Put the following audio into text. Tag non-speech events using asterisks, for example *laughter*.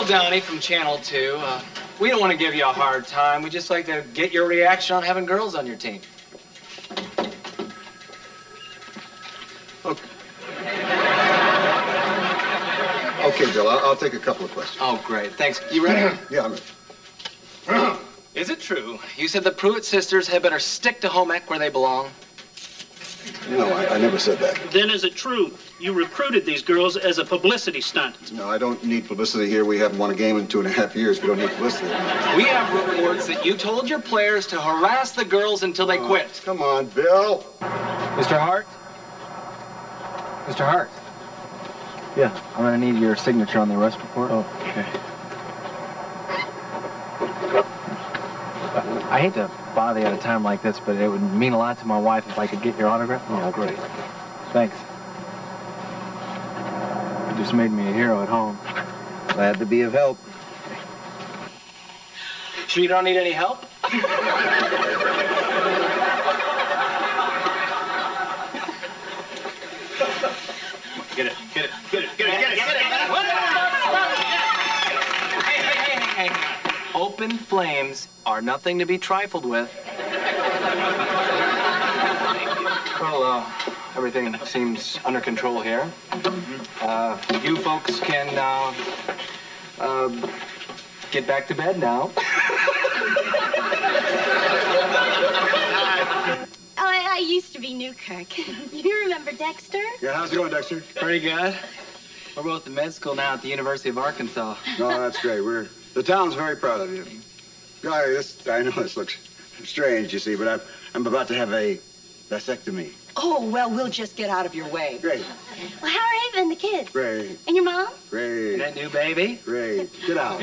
Bill Downey from Channel 2. Uh, we don't want to give you a hard time. We just like to get your reaction on having girls on your team. Okay. Okay, Bill, I'll, I'll take a couple of questions. Oh, great. Thanks. You ready? *clears throat* Yeah, I'm ready. Is it true? You said the Pruitt sisters had better stick to home ec where they belong? No, I, I never said that. Then is it true you recruited these girls as a publicity stunt? No, I don't need publicity here. We haven't won a game in two and a half years. We don't need publicity. We have reports that you told your players to harass the girls until they oh, quit. Come on, Bill. Mr. Hart? Mr. Hart? Yeah. I'm gonna need your signature on the arrest report. Oh, okay. I hate to bother you at a time like this, but it would mean a lot to my wife if I could get your autograph. Oh, great. Thanks. You just made me a hero at home. Glad to be of help. Sure you don't need any help? *laughs* Get it, get it, get it, get it, get it, get it. Hey, hey, hey, hey, hey. Open flames are nothing to be trifled with. Well, uh, everything seems under control here. Uh, you folks can, uh, uh, get back to bed now. Oh, I, I used to be Newkirk. *laughs* you remember Dexter? Yeah, how's it going, Dexter? Pretty good. We're both in med school now at the University of Arkansas. No, that's great. We're the town's very proud of you. Guy, this I know this looks strange, you see, but I'm I'm about to have a vasectomy. Oh, well, we'll just get out of your way. Great, Well, how are Ava and the kids? great, And your mom? great, And That new baby? great. Get out.